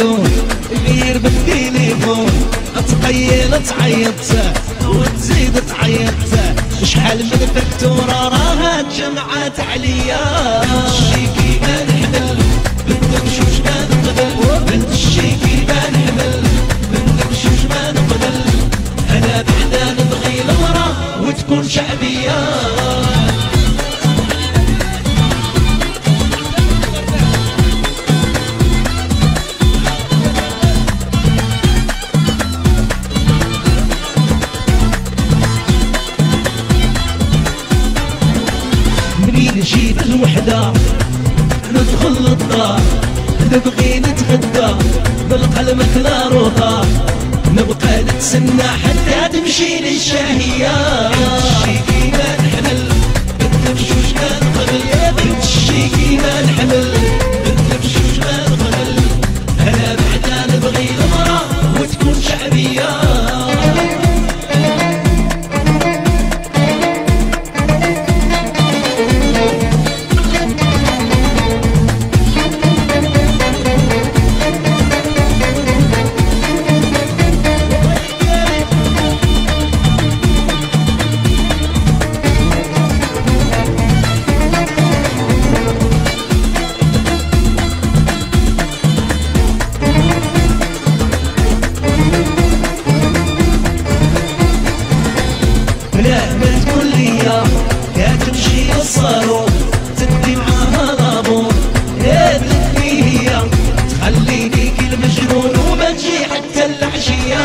غرقت ديون غير بالتليفون. تقيل تعيط وتزيد تعيط. شحال من فكتورة راها تجمعت عليا. الشيكي ما نحمل ما نقبل. أنا وتكون شعبية. منين جيت الوحدة ندخل للدار. نبغي نتغدى. بالقلب كلا روضة. نبقى نتسنى حتى تمشي لي تكسروا تدي معاها غابوا يا هي تخليني كل مجنون وما تجي حتى العشيه